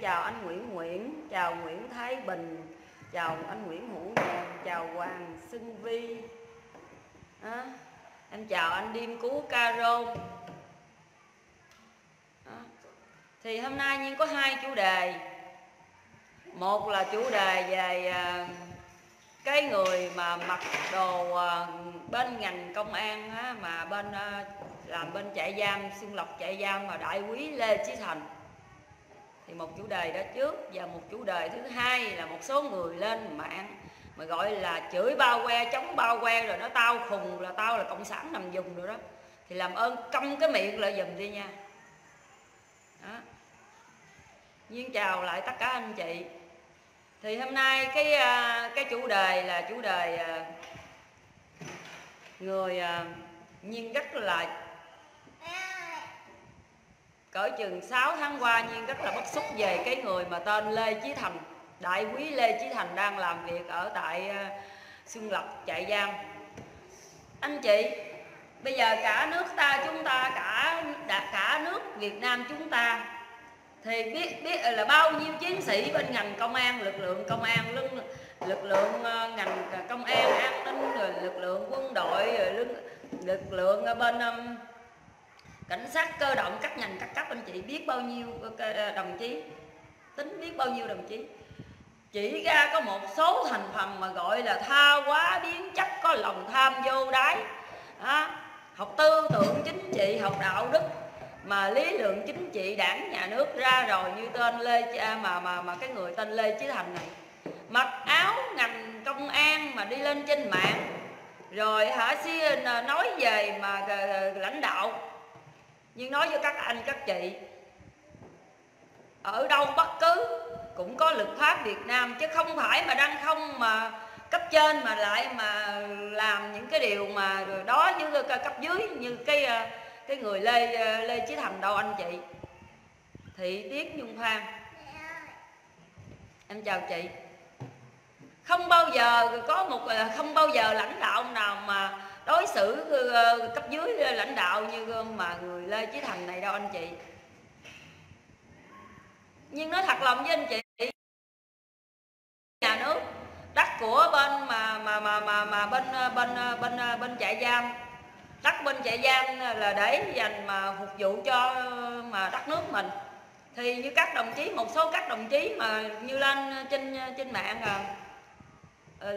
chào anh Nguyễn Nguyễn Chào Nguyễn Thái Bình Chào anh Nguyễn Hữu Nhàn Chào Hoàng Xuân Vi. À, Em chào anh Điêm Cú Caro À, Thì hôm nay Nhiên có hai chủ đề. Một là chủ đề về à, cái người mà mặc đồ à, bên ngành công an á, mà bên à, làm bên trại giam Xuân Lộc trại giam mà đại quý Lê Chí Thành thì một chủ đề đó trước và một chủ đề thứ hai là một số người lên mạng mà gọi là chửi bao que chống bao que rồi nó tao khùng là tao là cộng sản nằm dùng rồi đó. Thì làm ơn câm cái miệng lại dùm đi nha. Đó. Duyên chào lại tất cả anh chị. Thì hôm nay cái à, cái chủ đề là chủ đề à, người à, nhiên rất là cỡ chừng 6 tháng qua nhiên rất là bức xúc về cái người mà tên Lê Chí Thành đại quý Lê Chí Thành đang làm việc ở tại ờ, Xuân Lộc trại giam. Anh chị bây giờ cả nước ta chúng ta cả cả nước Việt Nam chúng ta thì biết biết là bao nhiêu chiến sĩ bên ngành công an lực lượng công an lưng lực lượng ờ, ngành công an an ninh rồi lực lượng quân đội rồi lực, lực lượng bên cảnh sát cơ động các ngành các cấp anh chị biết bao nhiêu ờ, ờ, đồng chí? Tính biết bao nhiêu đồng chí? Chỉ ra có một số thành phần mà gọi là tha quá biến chất có lòng tham vô đáy à, học tư tưởng chính trị học đạo đức mà lý lượng chính trị đảng nhà nước ra rồi như tên lê à, mà mà mà cái người tên lê chí thành này. Mặc áo ngành công an mà đi lên trên mạng rồi hả xí à, nói về mà ờ, lãnh đạo nhưng nói với các anh, các chị, ở đâu bất cứ cũng có luật pháp Việt Nam, chứ không phải mà đang không mà cấp trên mà lại mà làm những cái điều mà đó với cấp dưới, như cái à, cái người lê à, lê chí thành đâu anh chị? Thị tiết nhung phan. Em chào chị. Không bao giờ có một à, không bao giờ lãnh đạo nào mà đối xử ờ, cấp dưới ờ, lãnh đạo như mà người lê chí thành này đâu anh chị. Nhưng nói thật lòng với anh chị nhà nước đất của bên mà mà mà mà, mà bên ờ, bên bên bên trại giam. Đất bên trại giam là để dành mà phục vụ cho mà đất nước mình. Thì như các đồng chí một số các đồng chí mà như lên trên trên mạng à Ờ,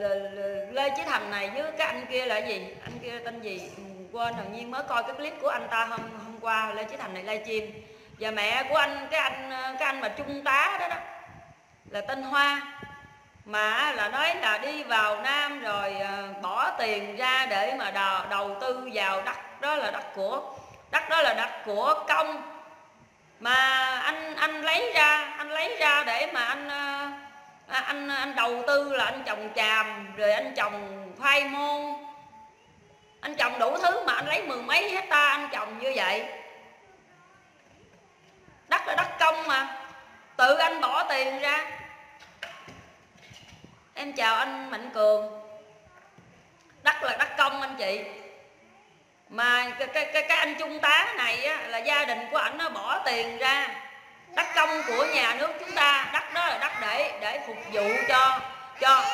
Lê Chí Thành này với cái anh kia là gì? Anh kia tên gì? Ừ, quên hầu nhiên mới coi cái clip của anh ta hôm hôm qua Lê Chí Thành này livestream và mẹ của anh cái anh cái anh mà trung tá đó đó là tên Hoa. Mà là nói là đi vào Nam rồi ờ, bỏ tiền ra để mà đầu, đầu tư vào đất đó là đất của đất đó là đất của công. Mà anh anh lấy ra anh lấy ra để mà anh ờ, À, anh anh đầu tư là anh trồng tràm rồi anh trồng khoai môn anh trồng đủ thứ mà anh lấy mười mấy hecta anh trồng như vậy. Đất là đất công mà. Tự anh bỏ tiền ra. Em chào anh mạnh cường. Đất là đất công anh chị. Mà cái cái cái, cái anh trung tá này á, là gia đình của ảnh nó bỏ tiền ra đất công của nhà nước chúng ta đất đó là đất để để phục vụ cho cho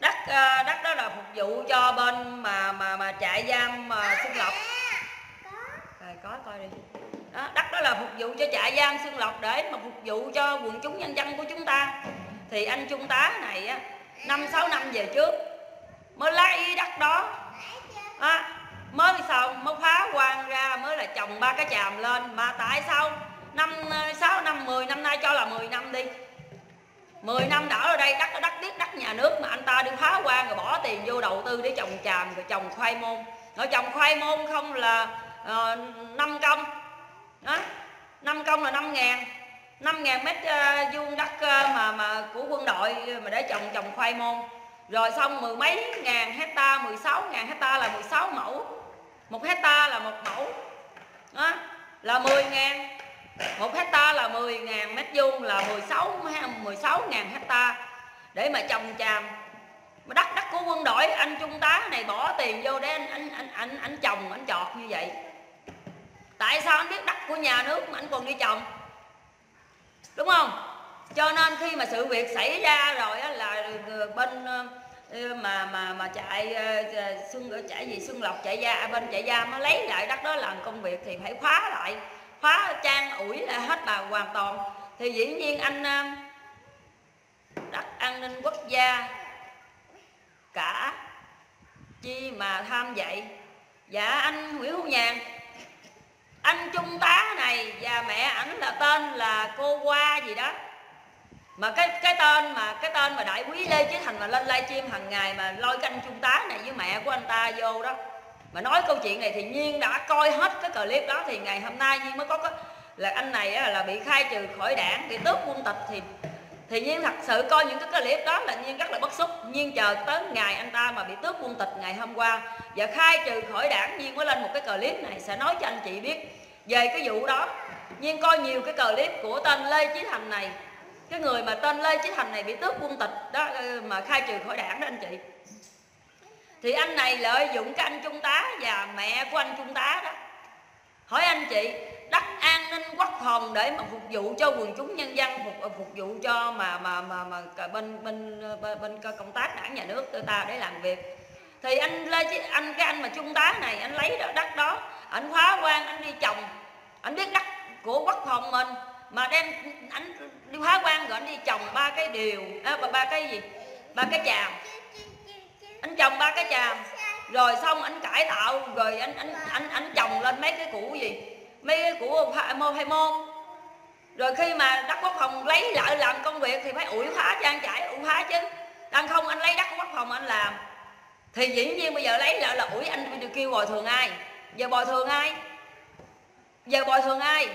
đất ờ, đất đó là phục vụ cho bên mà mà mà trại giam mà xuân lộc. Rồi có coi đi. Đó, đất đó là phục vụ cho trại giam xuân lộc để mà phục vụ cho quần chúng nhân dân của chúng ta. Thì anh trung tá này á năm sáu năm về trước mới lấy đất đó. À, mới xong mới phá quan ra mới là trồng ba cái chàm lên. Mà tại sao năm ờ, sáu năm 10 năm nay cho là 10 năm đi. 10 năm đã ở đây đất đất tiếc đất nhà nước mà anh ta đi phá quan rồi bỏ tiền vô đầu tư để trồng tràm rồi trồng khoai môn. Rồi trồng khoai môn không là ờ, uh, 5 công. Đó 5 công là 5 ngàn. 5 ngàn mét uh, vuông đất uh, mà mà của quân đội mà để trồng trồng khoai môn. Rồi xong mười mấy ngàn hecta 16 ngàn hecta là 16 mẫu. Một hecta là một mẫu. Đó là 10 ngàn một hecta là 10 ngàn mét vuông là 16 16 ngàn hecta. Để mà trồng tràm mà đất đất của quân đội anh trung tá này bỏ tiền vô để anh anh anh anh, anh trồng anh chọt như vậy. Tại sao anh biết đất của nhà nước mà anh còn đi trồng? Đúng không? Cho nên khi mà sự việc xảy ra rồi á, là bên ờ, mà mà mà chạy ờ, xuân chạy gì? Xuân lộc chạy ra à, bên chạy ra mới lấy lại đất đó làm công việc thì phải khóa lại khóa trang ủi là hết bà hoàn toàn. Thì dĩ nhiên anh ờ, đất an ninh quốc gia. Cả chi mà tham vậy? Dạ anh nguyễn hữu nhàn. Anh trung tá này và mẹ ảnh là tên là cô qua gì đó. Mà cái cái tên mà, cái tên mà đại quý lê chí thành mà lên livestream hàng ngày mà lôi cái anh trung tá này với mẹ của anh ta vô đó mà nói câu chuyện này thì nhiên đã coi hết cái clip đó thì ngày hôm nay nhiên mới có cái là anh này á, là bị khai trừ khỏi đảng bị tước quân tịch thì thì nhiên thật sự coi những cái clip đó là nhiên rất là bất xúc. Nhiên chờ tới ngày anh ta mà bị tước quân tịch ngày hôm qua và khai trừ khỏi đảng nhiên mới lên một cái clip này sẽ nói cho anh chị biết về cái vụ đó. Nhiên coi nhiều cái clip của tên lê chí thành này. Cái người mà tên lê chí thành này bị tước quân tịch đó ờ, mà khai trừ khỏi đảng đó anh chị thì anh này lợi dụng cái anh trung tá và mẹ của anh trung tá đó. Hỏi anh chị đất an ninh quốc phòng để mà phục vụ cho quần chúng nhân dân phục ờ, phục vụ cho mà mà mà mà bên bên bên, bên công tác đảng nhà nước tôi ta để làm việc. Thì anh lê anh cái anh mà trung tá này anh lấy đất đó. Anh khóa quan anh đi trồng anh biết đất của quốc phòng mình mà đem anh đi khóa quan rồi anh đi trồng ba cái điều à, ba cái gì? Ba cái chàm anh trồng ba cái tràm rồi xong anh cải tạo, rồi anh anh anh anh trồng lên mấy cái củ gì? Mấy cái củ mô hay môn. Rồi khi mà đất quốc phòng lấy lại làm công việc thì phải ủi phá trang trải, ủi phá chứ. Đang không anh lấy đất quốc phòng anh làm. Thì dĩ nhiên bây giờ lấy lại là ủi anh được kêu bồi thường ai? Giờ bồi thường ai? Giờ bồi thường ai?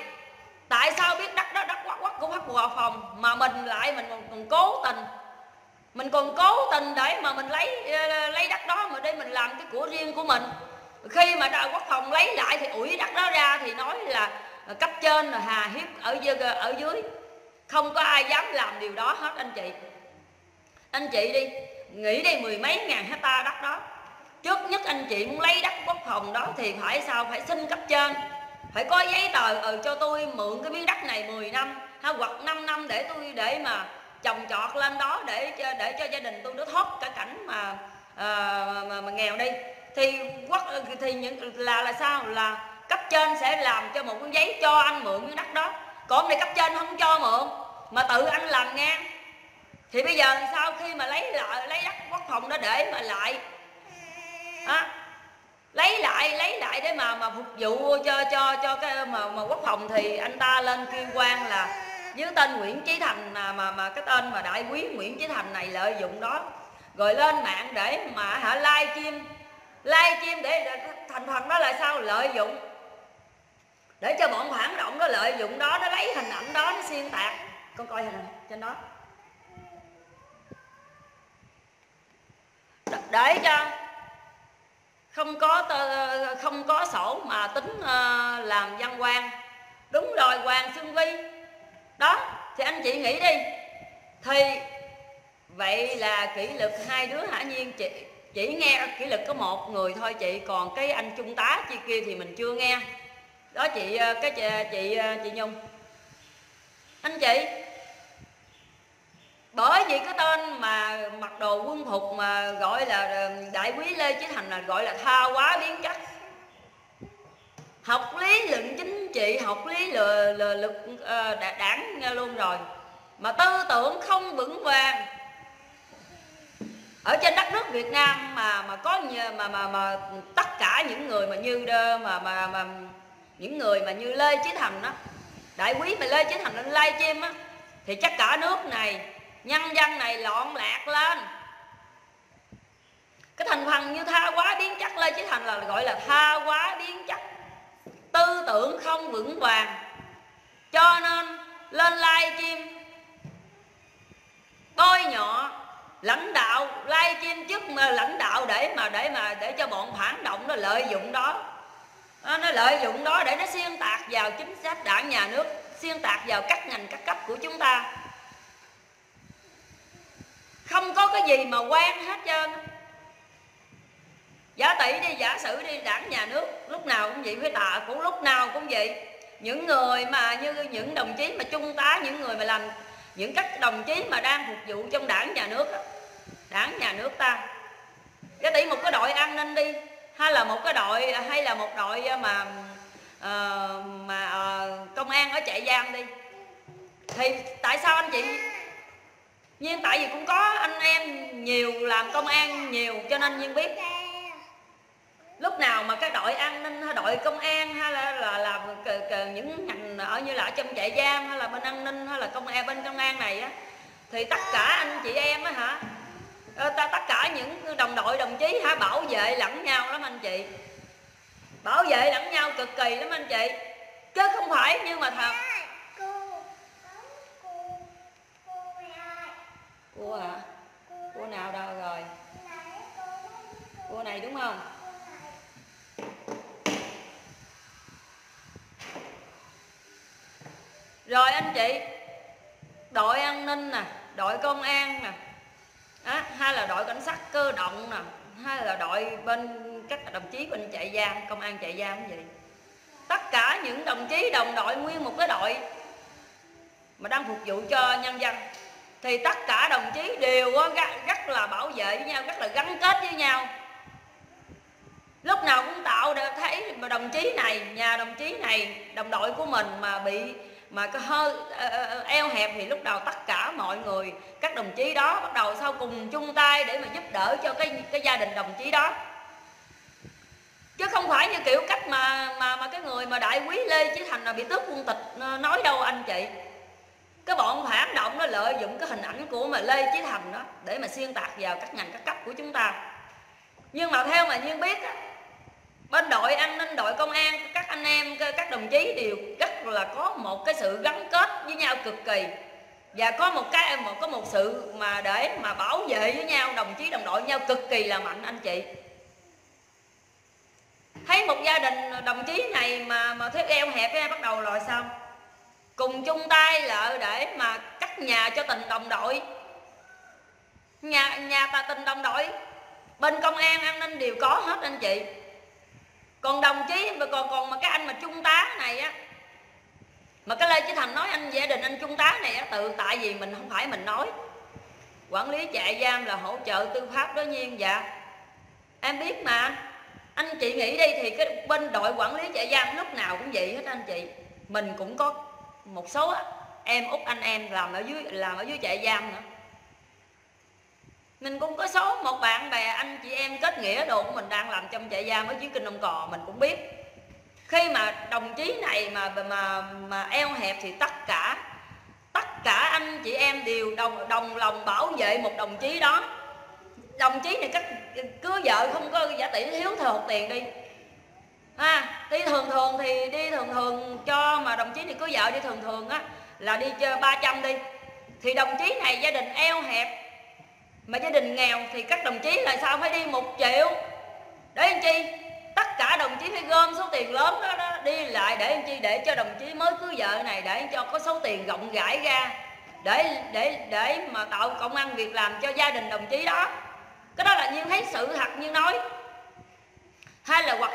Tại sao biết đất đó, đất quốc quốc của quốc phòng mà mình lại mình còn cố tình mình còn cố tình để mà mình lấy ờ, lấy đất đó mà để mình làm cái của riêng của mình. Khi mà đạo quốc phòng lấy lại thì ủi đất đó ra thì nói là cấp trên là hà hiếp ở dưới ờ, ở dưới. Không có ai dám làm điều đó hết anh chị. Anh chị đi nghĩ đi mười mấy ngàn hecta đất đó. Trước nhất anh chị muốn lấy đất quốc phòng đó thì phải sao? Phải xin cấp trên. Phải có giấy tờ ừ, cho tôi mượn cái miếng đất này 10 năm hay hoặc 5 năm để tôi để mà trồng trọt lên đó để cho để cho gia đình tôi nó thoát cả cảnh mà à, mà, mà nghèo đi. Thì quốc thì những là là sao? Là cấp trên sẽ làm cho một cái giấy cho anh mượn cái đất đó. Còn này cấp trên không cho mượn mà tự anh làm ngang thì bây giờ sau khi mà lấy lại lấy đất quốc phòng đó để mà lại à, lấy lại lấy lại để mà mà phục vụ cho cho cho cái mà, mà quốc phòng thì anh ta lên kêu quan là với tên Nguyễn Chí Thành mà mà, mà cái tên mà đại quý Nguyễn Chí Thành này lợi dụng đó. Rồi lên mạng để mà hả like chim. Like chim để, để thành phần đó là sao? Lợi dụng. Để cho bọn phản động nó lợi dụng đó nó lấy hình ảnh đó nó xuyên tạc. Con coi hình trên đó. Để cho không có không có sổ mà tính ờ, làm văn quan đúng rồi hoàng xuân vi đó thì anh chị nghĩ đi. Thì vậy là kỷ lực hai đứa hả nhiên? Chị chỉ nghe kỷ lực có một người thôi chị còn cái anh trung tá chi kia thì mình chưa nghe. Đó chị ờ, cái chị ờ, chị, ờ, chị nhung. Anh chị bởi vì cái tên mà mặc đồ quân phục mà gọi là đại quý lê chí thành là gọi là tha quá biến chất học lý luận chính trị học lý lừa, lừa lực ờ, đảng luôn rồi. Mà tư tưởng không vững vàng. Ở trên đất nước Việt Nam mà mà có mà mà mà tất cả những người mà như mà mà mà những người mà như Lê Chí Thành đó đại quý mà Lê Chí Thành lên livestream á thì chắc cả nước này nhân dân này loạn lạc lên. Cái thành phần như tha quá biến chất Lê Chí Thành là gọi là tha quá biến chất tư tưởng không vững vàng. Cho nên lên livestream coi nhỏ lãnh đạo livestream chức mà lãnh đạo để mà để mà, để cho bọn phản động nó lợi dụng đó. À, nó lợi dụng đó để nó xuyên tạc vào chính sách đảng nhà nước, xuyên tạc vào các ngành, các cấp của chúng ta. Không có cái gì mà quen hết trơn giả tỷ đi giả sử đi đảng nhà nước lúc nào cũng vậy với tạ cũng lúc nào cũng vậy. Những người mà như những đồng chí mà trung tá những người mà làm những các đồng chí mà đang phục vụ trong đảng nhà nước đảng nhà nước ta. Giả tỷ một cái đội an ninh đi hay là một cái đội hay là một đội ờ, mà uh, mà uh, công an ở trại giam đi. Thì tại sao anh chị? Nhưng tại vì cũng có anh em nhiều làm công an nhiều cho nên nhiên biết lúc nào mà cái đội an ninh hay đội công an hay là là, là những ngành ở như là ở trong trại giam hay là bên an ninh hay là công an bên công an này á thì tất cả anh chị em á hả? Ờ, ta tất cả những đồng đội đồng chí hả? Bảo vệ lẫn nhau lắm anh chị. Bảo vệ lẫn nhau cực kỳ lắm anh chị. Chứ không phải nhưng mà thật. Cô à cô nào đâu rồi? Cô này đúng không? Rồi anh chị đội an ninh nè đội công an nè à, hay là đội cảnh sát cơ động nè hay là đội bên các đồng chí bên chạy giam công an chạy giam gì. Tất cả những đồng chí đồng đội nguyên một cái đội mà đang phục vụ cho nhân dân. Thì tất cả đồng chí đều rất là bảo vệ với nhau rất là gắn kết với nhau. Lúc nào cũng tạo được thấy mà đồng chí này nhà đồng chí này đồng đội của mình mà bị mà có hơi ờ, ờ, ờ, eo hẹp thì lúc đầu tất cả mọi người các đồng chí đó bắt đầu sau cùng chung tay để mà giúp đỡ cho cái cái gia đình đồng chí đó. Chứ không phải như kiểu cách mà mà mà cái người mà đại quý lê chí thành là bị tước quân tịch nói đâu anh chị. Cái bọn phản động nó lợi dụng cái hình ảnh của mà lê chí thành đó để mà xuyên tạc vào các ngành các cấp của chúng ta. Nhưng mà theo mà nhiên biết á, bên đội an ninh đội công an, các anh em, các đồng chí đều rất là có một cái sự gắn kết với nhau cực kỳ. Và có một cái, một, có một sự mà để mà bảo vệ với nhau, đồng chí đồng đội với nhau cực kỳ là mạnh, anh chị. Thấy một gia đình đồng chí này mà mà thấy eo hẹp em bắt đầu rồi sao? Cùng chung tay lợi để mà cắt nhà cho tình đồng đội. Nhà nhà ta tình đồng đội. Bên công an an ninh đều có hết, anh chị còn đồng chí mà còn còn mà cái anh mà trung tá này á mà cái lê chí thành nói anh gia đình anh trung tá này á tự tại vì mình không phải mình nói. Quản lý trại giam là hỗ trợ tư pháp đó nhiên dạ. Em biết mà anh chị nghĩ đi thì cái bên đội quản lý trại giam lúc nào cũng vậy hết anh chị. Mình cũng có một số á, em út anh em làm ở dưới làm ở dưới trại giam nữa mình cũng có số một bạn bè, anh chị em kết nghĩa đồ của mình đang làm trong trại giam ở dưới kinh đông cò, mình cũng biết. Khi mà đồng chí này mà mà mà eo hẹp thì tất cả tất cả anh chị em đều đồng đồng lòng bảo vệ một đồng chí đó. Đồng chí này cách cứ vợ không có giả tỷ thiếu thừa tiền đi. Ha, đi thường thường thì đi thường thường cho mà đồng chí này cứ vợ đi thường thường á, là đi chơi 300 đi. Thì đồng chí này gia đình eo hẹp mà gia đình nghèo thì các đồng chí là sao phải đi một triệu? Để anh chi? Tất cả đồng chí phải gom số tiền lớn đó, đó đi lại để anh chi? Để cho đồng chí mới cưới vợ này để cho có số tiền rộng rãi ra. Để để để mà tạo công ăn việc làm cho gia đình đồng chí đó. Cái đó là như thấy sự thật như nói. Hay là hoặc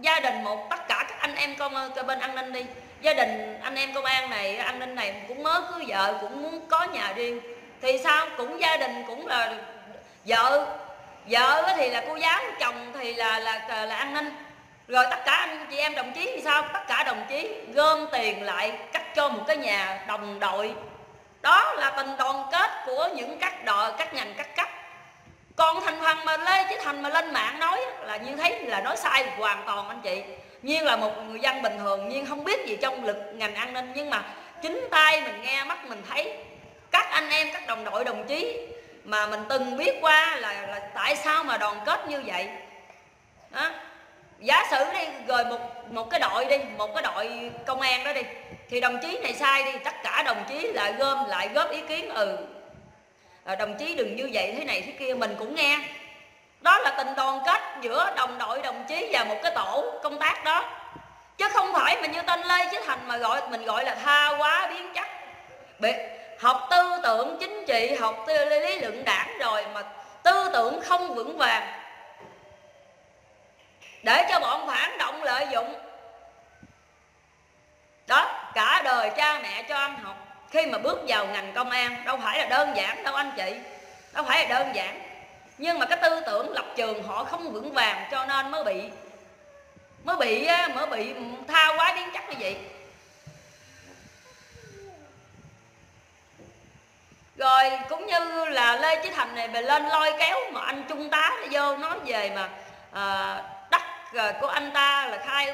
gia đình một tất cả các anh em công bên an ninh đi. Gia đình anh em công an này an ninh này cũng mới cưới vợ cũng muốn có nhà riêng thì sao? Cũng gia đình cũng là vợ. Vợ thì là cô giáo chồng thì là là là, là an ninh. Rồi tất cả anh chị em đồng chí thì sao? Tất cả đồng chí gom tiền lại cắt cho một cái nhà đồng đội. Đó là tình đoàn kết của những các đội các ngành các cấp. Còn thành phần mà lê chứ thành mà lên mạng nói là như thấy là nói sai hoàn toàn anh chị. Nhiên là một người dân bình thường nhiên không biết gì trong lực ngành an ninh. Nhưng mà chính tay mình nghe mắt mình thấy các anh em các đồng đội đồng chí mà mình từng biết qua là, là tại sao mà đoàn kết như vậy? Đó. Giả sử đi rồi một một cái đội đi một cái đội công an đó đi thì đồng chí này sai đi tất cả đồng chí lại gom lại góp ý kiến ừ. Ờ, đồng chí đừng như vậy thế này thế kia mình cũng nghe. Đó là tình đoàn kết giữa đồng đội đồng chí và một cái tổ công tác đó. Chứ không phải mình như tên lê chứ thành mà gọi mình gọi là tha quá biến chất học tư tưởng chính trị, học tư lý luận đảng rồi mà tư tưởng không vững vàng. Để cho bọn phản động lợi dụng. Đó, cả đời cha mẹ cho ăn học. Khi mà bước vào ngành công an, đâu phải là đơn giản đâu anh chị. Đâu phải là đơn giản. Nhưng mà cái tư tưởng lập trường họ không vững vàng cho nên mới bị mới bị mới bị tha quá biến chắc như vậy. Rồi cũng như là lê chí thành này về lên lôi kéo mà anh trung tá vô nói về mà à, đất à, của anh ta là khai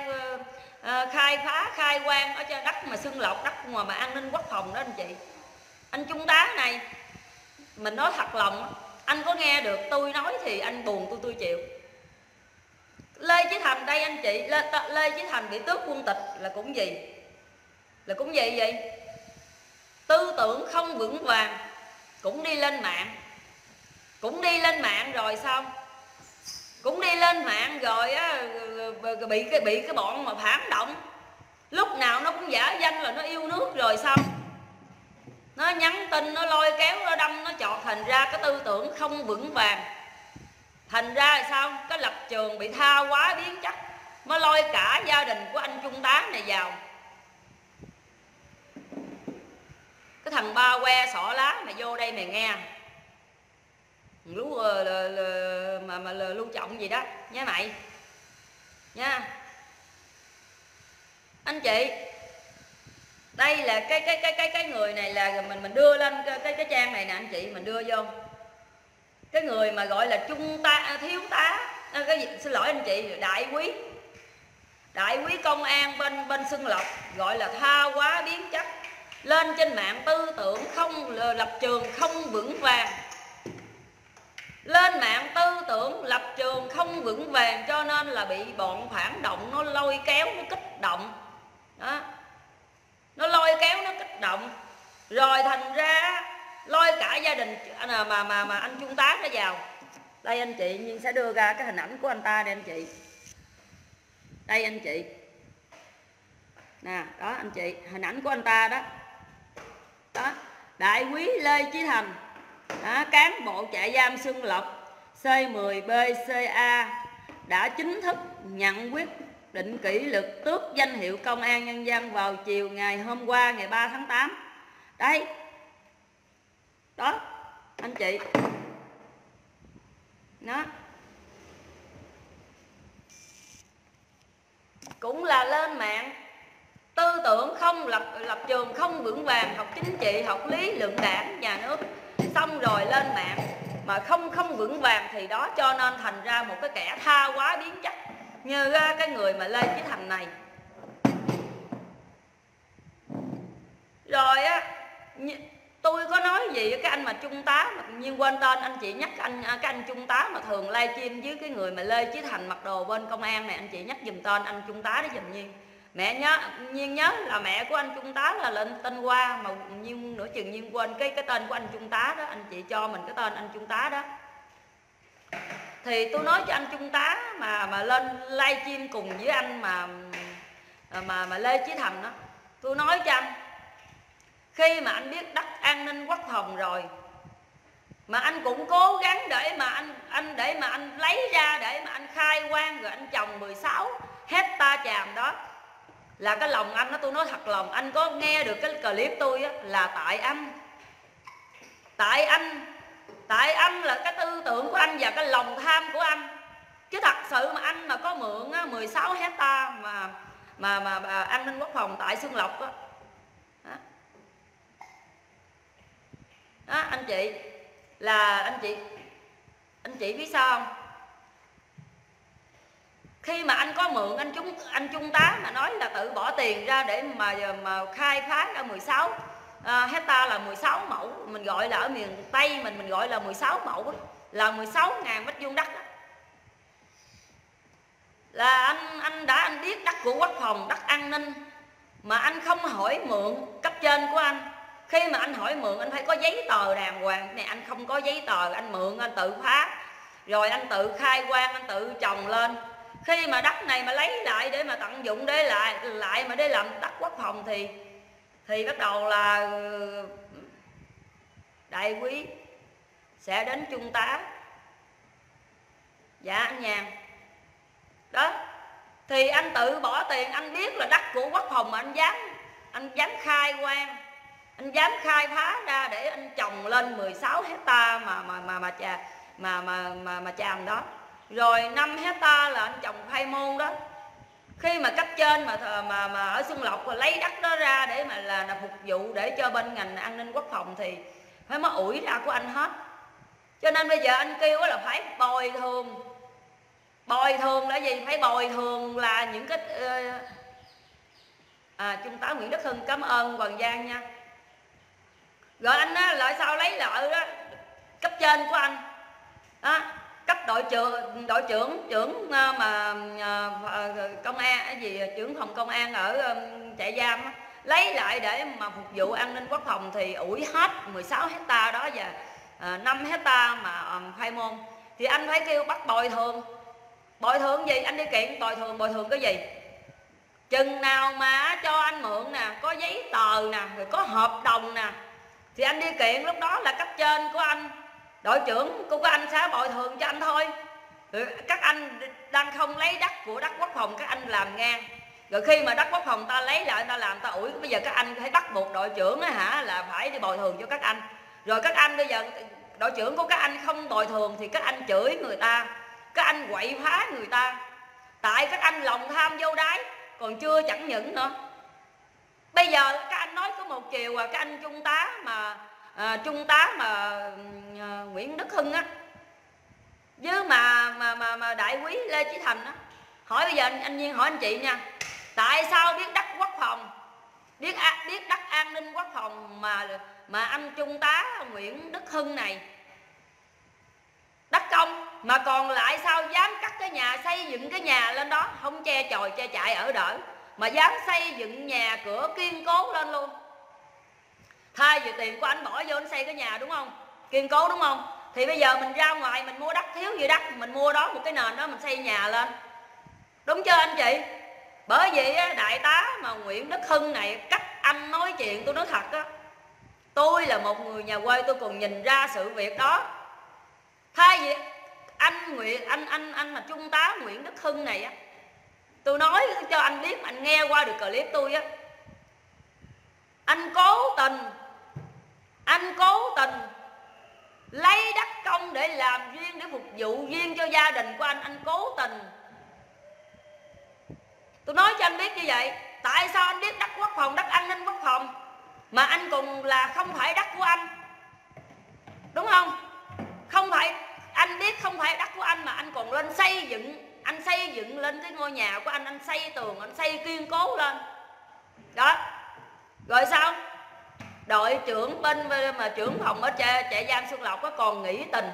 à, khai phá khai quang ở trên đất mà xương lộc đất mà mà an ninh quốc phòng đó anh chị. Anh trung tá này mình nói thật lòng anh có nghe được tôi nói thì anh buồn tôi tôi chịu. Lê chí thành đây anh chị lê, lê chí thành bị tước quân tịch là cũng gì? Là cũng vậy vậy. Tư tưởng không vững vàng cũng đi lên mạng. Cũng đi lên mạng rồi xong. Cũng đi lên mạng rồi á bị cái bị cái bọn mà phản động. Lúc nào nó cũng giả danh là nó yêu nước rồi xong. Nó nhắn tin, nó lôi kéo, nó đâm, nó chọt. Thành ra cái tư tưởng không vững vàng. Thành ra là sao? Cái lập trường bị tha quá biến chất. Mới lôi cả gia đình của anh trung tá này vào. Cái thằng ba que sọ lá mà vô đây mày nghe. Lú ờ, mà mà lưu trọng gì đó. Nhé mày. Nha anh chị đây là cái cái cái cái cái người này là mình mình đưa lên cái cái, cái trang này nè anh chị mình đưa vô. Cái người mà gọi là trung tá à, thiếu tá à, cái gì xin lỗi anh chị đại quý. Đại quý công an bên bên xuân lộc gọi là tha quá biến chất lên trên mạng tư tưởng không lập trường không vững vàng. Lên mạng tư tưởng lập trường không vững vàng cho nên là bị bọn phản động nó lôi kéo nó kích động. Đó. Nó lôi kéo nó kích động. Rồi thành ra lôi cả gia đình mà mà mà, mà anh trung tá nó vào. Đây anh chị nhưng sẽ đưa ra cái hình ảnh của anh ta đây anh chị. Đây anh chị. Nè đó anh chị hình ảnh của anh ta đó đó. Đại quý lê chí thành. Đó, cán bộ trại giam xuân lộc C10BCA đã chính thức nhận quyết định kỷ luật tước danh hiệu công an nhân dân vào chiều ngày hôm qua ngày 3 tháng 8 đây đó anh chị. Nó cũng là lên mạng tư tưởng không lập lập trường không vững vàng, học chính trị, học lý luận đảng, nhà nước. Xong rồi lên mạng, mà không không vững vàng thì đó cho nên thành ra một cái kẻ tha quá biến chất, như cái người mà lê chí thành này. Rồi á tôi có nói gì với cái anh mà trung tá mà nhiên quên tên anh chị nhắc anh à, cái anh trung tá mà thường livestream với cái người mà lê chí thành mặc đồ bên công an này, anh chị nhắc dùm tên anh trung tá để dùm nhiên mẹ nhớ, nhiên nhớ là mẹ của anh trung tá là lên tên qua mà nhiên nửa chừng nhiên quên cái cái tên của anh trung tá đó, anh chị cho mình cái tên anh trung tá đó. Thì tôi nói cho anh trung tá mà mà lên livestream cùng với anh mà mà mà lê chí thành đó, tôi nói cho anh, khi mà anh biết đất an ninh quốc phòng rồi, mà anh cũng cố gắng để mà anh anh để mà anh lấy ra, để mà anh khai quang rồi anh trồng 16 hecta chàm đó là cái lòng anh nó tôi nói thật lòng anh có nghe được cái clip tôi á, là tại anh. Tại anh tại anh là cái tư tưởng của anh và cái lòng tham của anh. Chứ thật sự mà anh mà có mượn á, 16 hecta mà mà mà, mà an ninh quốc phòng tại Xuân Lộc á. Đó. đó anh chị? Là anh chị anh chị biết sao không? Khi mà anh có mượn anh chúng anh trung tá mà nói là tự bỏ tiền ra để mà mà khai phá ra 16 à, hecta là 16 mẫu mình gọi là ở miền Tây mình mình gọi là 16 mẫu là 16 ngàn mét vuông đất đó. là anh anh đã anh biết đất của quốc phòng đất an ninh mà anh không hỏi mượn cấp trên của anh. Khi mà anh hỏi mượn anh phải có giấy tờ đàng hoàng. Này anh không có giấy tờ anh mượn anh tự phá rồi anh tự khai quang anh tự trồng lên khi mà đất này mà lấy lại để mà tận dụng để lại lại mà để làm đất quốc phòng thì thì bắt đầu là ừ, đại quý sẽ đến trung tá dạ anh nhàn. Đó, thì anh tự bỏ tiền, anh biết là đất của quốc phòng mà anh dám anh dám khai quan, anh dám khai phá ra để anh trồng lên 16 hecta mà mà mà mà trà mà mà mà mà tràm đó rồi 5 hecta là anh trồng khoai môn đó. Khi mà cấp trên mà mà mà ở xuân lộc lấy đất đó ra để mà là, là phục vụ để cho bên ngành an ninh quốc phòng thì phải mất ủi ra của anh hết. Cho nên bây giờ anh kêu là phải bồi thường. Bồi thường là gì? Phải bồi thường là những cái ờ, à trung tá nguyễn đức hưng cảm ơn hoàng giang nha. Rồi anh á lại sao lấy lợi đó? Cấp trên của anh. Đó, đội trưởng đội trưởng trưởng ờ, mà ờ, ờ, công an, cái gì, trưởng phòng công an ở trại giam lấy lại để mà phục vụ an ninh quốc phòng thì ủi hết 16 hecta đó và 5 hecta mà khoai môn. Thì anh phải kêu bắt bồi thường. Bồi thường gì? Anh đi kiện bồi thường bồi thường cái gì? Chừng nào mà cho anh mượn nè, có giấy tờ nè, rồi có hợp đồng nè, thì anh đi kiện lúc đó là cấp trên của anh đội trưởng của anh xá bồi thường cho anh thôi. Ừ, các anh đang không lấy đất của đất quốc phòng, các anh làm ngang. Rồi khi mà đất quốc phòng ta lấy lại, ta làm ta ủi. Bây giờ các anh phải bắt buộc đội trưởng á hả, là phải đi bồi thường cho các anh. Rồi các anh bây giờ, đội trưởng của các anh không bồi thường thì các anh chửi người ta. Các anh quậy phá người ta. Tại các anh lòng tham vô đáy còn chưa chẳng những nữa. Bây giờ các anh nói có một chiều à các anh trung tá mà à, trung tá mà à, nguyễn đức hưng á với mà mà mà, mà đại quý lê chí thành á hỏi bây giờ anh, anh nhiên hỏi anh chị nha tại sao biết đất quốc phòng biết biết đất an ninh quốc phòng mà mà anh trung tá nguyễn đức hưng này đất công mà còn lại sao dám cắt cái nhà xây dựng cái nhà lên đó không che chòi che chạy ở đỡ mà dám xây dựng nhà cửa kiên cố lên luôn? Thay vì tiền của anh bỏ vô anh xây cái nhà, đúng không? Kiên cố, đúng không? Thì bây giờ mình ra ngoài, mình mua đất, thiếu gì đất mình mua đó, một cái nền đó mình xây nhà lên. Đúng chưa anh chị? Bởi vì đại tá mà nguyễn đức hưng này, cách anh nói chuyện tôi nói thật á, tôi là một người nhà quê, tôi còn nhìn ra sự việc đó. Thay vì anh nguyễn, anh anh anh mà trung tá nguyễn đức hưng này á, tôi nói cho anh biết, anh nghe qua được clip tôi á. Anh cố tình anh cố tình lấy đất công để làm duyên, để phục vụ duyên cho gia đình của anh anh cố tình. Tôi nói cho anh biết như vậy, tại sao anh biết đất quốc phòng, đất an ninh quốc phòng, mà anh còn là không phải đất của anh? Đúng không? Không phải, anh biết không phải đất của anh mà anh còn lên xây dựng, anh xây dựng lên cái ngôi nhà của anh anh xây tường, anh xây kiên cố lên. Đó. Rồi sao? Đội trưởng bên mà trưởng phòng ở trại, trại giam xuân lộc có còn nghĩ tình.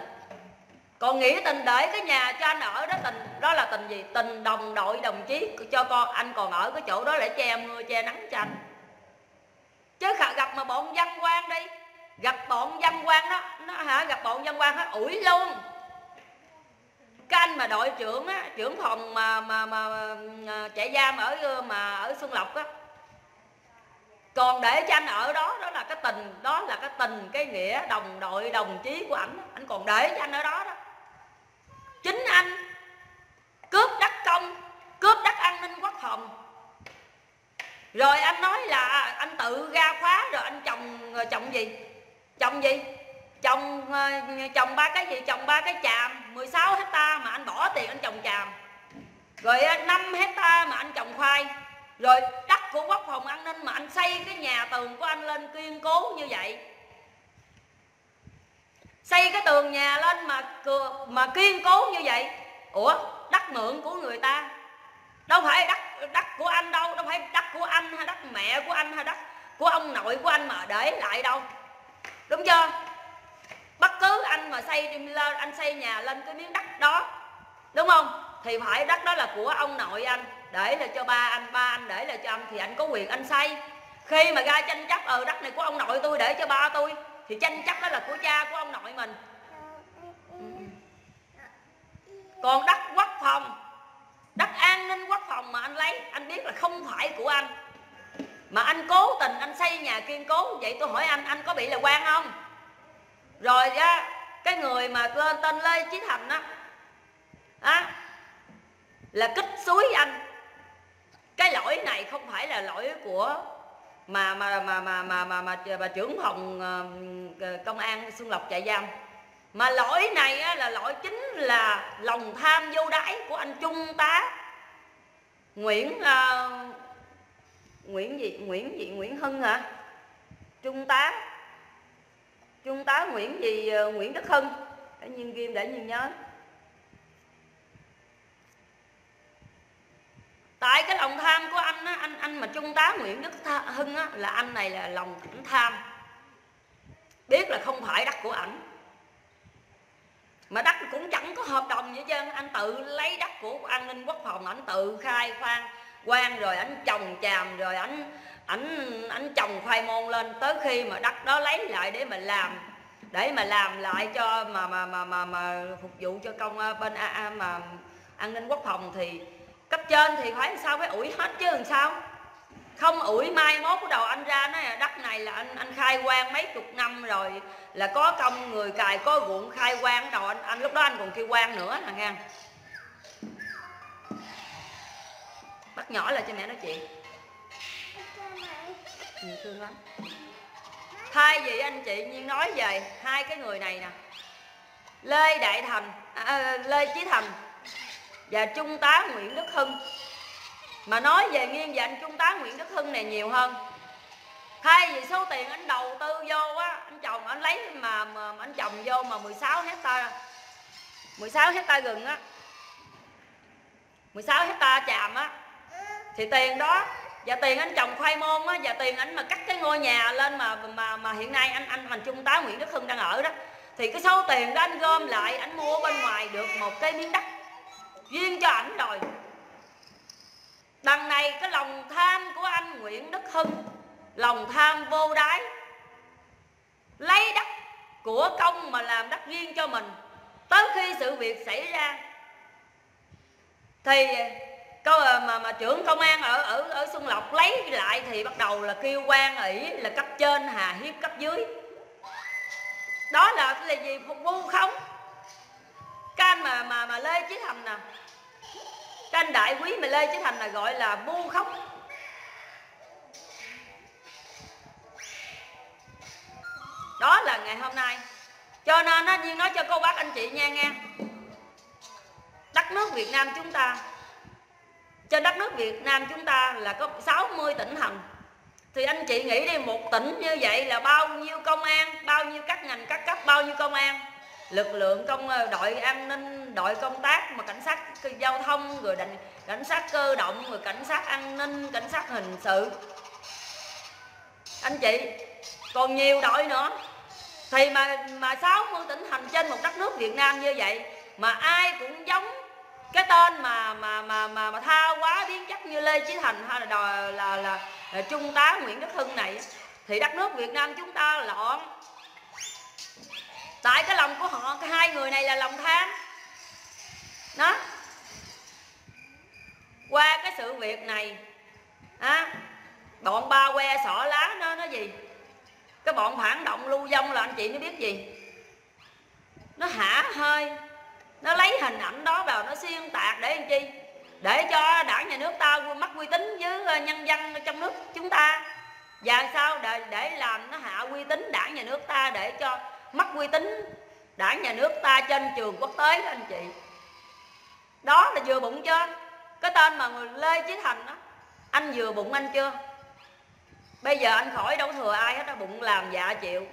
Còn nghĩ tình để cái nhà cho anh ở đó tình đó là tình gì? Tình đồng đội đồng chí cho con anh còn ở cái chỗ đó để che mưa che nắng cho anh. Chứ gặp mà bọn văn quan đi. Gặp bọn văn quan đó nó hả gặp bọn văn quan nó ủi luôn. Cái anh mà đội trưởng á trưởng phòng mà mà mà, chạy giam ở mà ở xuân lộc á còn để cho anh ở đó đó là cái tình, đó là cái tình, cái nghĩa đồng đội, đồng chí của ảnh. Anh còn để cho anh ở đó đó. Chính anh cướp đất công, cướp đất an ninh quốc phòng. Rồi anh nói là anh tự ra khóa, rồi anh trồng trồng ờ, gì? Trồng gì? Trồng trồng ờ, ba cái gì? Trồng ba cái chàm 16 hecta mà anh bỏ tiền anh trồng chàm rồi ờ, 5 hecta mà anh trồng khoai. Rồi đất của quốc phòng an ninh mà anh xây cái nhà tường của anh lên kiên cố như vậy. Xây cái tường nhà lên mà mà kiên cố như vậy. Ủa đất mượn của người ta. Đâu phải đất đất của anh đâu đâu phải đất của anh hay đất mẹ của anh hay đất của ông nội của anh mà để lại đâu. Đúng chưa? Bất cứ anh mà xây lên anh xây nhà lên cái miếng đất đó, đúng không? Thì phải, đất đó là của ông nội anh để là cho ba anh ba anh để là cho anh thì anh có quyền anh xây khi mà ra tranh chấp ở đất này của ông nội tôi để cho ba tôi, thì tranh chấp đó là của cha của ông nội mình. Còn đất quốc phòng, đất an ninh quốc phòng mà anh lấy, anh biết là không phải của anh. Mà anh cố tình anh xây nhà kiên cố, vậy tôi hỏi anh anh có bị là quan không? Rồi á, cái người mà tên tên lê chí thành á á, là kích suối anh cái lỗi này không phải là lỗi của mà mà mà mà mà mà, mà, mà trưởng phòng uh, công an xuân lộc trại giam. Mà lỗi này á, là lỗi chính là lòng tham vô đáy của anh trung tá nguyễn uh, nguyễn gì? Nguyễn gì? Nguyễn hưng hả? Trung tá. Trung tá nguyễn gì? Uh, nguyễn đức hưng. Để nhiên ghim để nhiên nhớ. Tại cái lòng tham của anh á anh anh mà trung tá nguyễn đức hưng á là anh này là lòng cảnh tham. Biết là không phải đất của ảnh. Mà đất cũng chẳng có hợp đồng gì chứ anh tự lấy đất của an ninh quốc phòng ảnh tự khai khoan quan rồi ảnh trồng chàm rồi ảnh ảnh ảnh trồng khoai môn lên. Tới khi mà đất đó lấy lại để mà làm để mà làm lại cho mà mà mà mà, mà phục vụ cho công ờ, bên a, a mà an ninh quốc phòng thì cấp trên thì phải sao phải ủi hết chứ làm sao? Không, ủi mai mốt của đầu anh ra nói là đất này là anh anh khai quang mấy chục năm rồi, là có công người cài, có ruộng khai quang đầu anh anh lúc đó anh còn kêu quan nữa nè, nghe bắt nhỏ là cho mẹ nói chuyện. Nhiều thương lắm. Thay vì anh chị nhiên nói về hai cái người này nè. Lê đại thành à, à lê chí thành và trung tá nguyễn đức hưng. Mà nói về nghiêng về anh trung tá nguyễn đức hưng này nhiều hơn. Thay vì số tiền anh đầu tư vô á anh chồng anh lấy mà, mà, anh chồng vô mà 16 hecta 16 hecta gừng á 16 hecta chàm á thì tiền đó và tiền anh chồng khoai môn á và tiền anh mà cắt cái ngôi nhà lên mà mà mà hiện nay anh anh mình trung tá Nguyễn Đức Hưng đang ở đó thì cái số tiền đó anh gom lại anh mua bên ngoài được một cái miếng đất duyên cho ảnh rồi. Đằng này cái lòng tham của anh Nguyễn Đức Hưng, lòng tham vô đáy lấy đất của công mà làm đất riêng cho mình. Tới khi sự việc xảy ra, thì câu à, mà mà trưởng công an ở ở ở Xuân Lộc lấy lại thì bắt đầu là kêu quan ỷ là cấp trên hà hiếp cấp dưới. Đó là là gì? Phục vụ không cái anh mà mà mà lê chí thành nè. Cái anh đại quý mà lê chí thành là gọi là vu khống đó là ngày hôm nay. Cho nên nó nhiên nói cho cô bác anh chị nha nghe. Đất nước việt nam chúng ta trên đất nước việt nam chúng ta là có 60 tỉnh thành. Thì anh chị nghĩ đi, một tỉnh như vậy là bao nhiêu công an, bao nhiêu các ngành, các cấp, bao nhiêu công an? Lực lượng công ờ, đội an ninh đội công tác mà cảnh sát giao thông rồi cảnh, cảnh sát cơ động rồi cảnh sát an ninh cảnh sát hình sự. Anh chị còn nhiều đội nữa. Thì mà mà 60 tỉnh thành trên một đất nước Việt Nam như vậy mà ai cũng giống cái tên mà mà mà mà, mà tha quá biến chất như Lê Chí Thành hay là đòi là, là, là, là trung tá Nguyễn Đức Hưng này thì đất nước Việt Nam chúng ta loạn tại cái lòng của họ cái hai người này là lòng tham. Đó. Qua cái sự việc này á bọn ba que xỏ lá nó nó gì? Cái bọn phản động lưu vong là anh chị nó biết gì? Nó hả hơi nó lấy hình ảnh đó vào nó xuyên tạc để làm chi? Để cho đảng nhà nước ta mất uy tín với ờ, nhân dân trong nước chúng ta. Và sao để, để làm nó hạ uy tín đảng nhà nước ta để cho mất uy tín đảng nhà nước ta trên trường quốc tế đó, anh chị. Đó là vừa bụng chưa? Cái tên mà người lê chí thành đó, anh vừa bụng anh chưa? Bây giờ anh khỏi đâu thừa ai hết đó, bụng làm dạ chịu.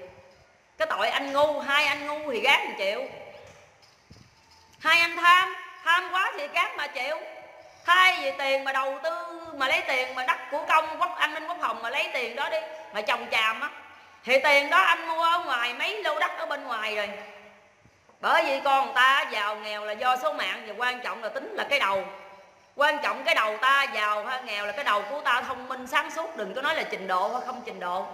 Cái tội anh ngu, hai anh ngu thì gác chịu. Hai anh tham tham quá thì gán mà chịu. Thay vì tiền mà đầu tư, mà lấy tiền mà đất của công quốc, an ninh quốc phòng mà lấy tiền đó đi, mà trồng chàm á thì tiền đó anh mua ở ngoài, mấy lô đất ở bên ngoài rồi. Bởi vì con người ta giàu nghèo là do số mạng, và quan trọng là tính là cái đầu. Quan trọng cái đầu ta giàu hay nghèo là cái đầu của ta thông minh, sáng suốt, đừng có nói là trình độ hay không trình độ.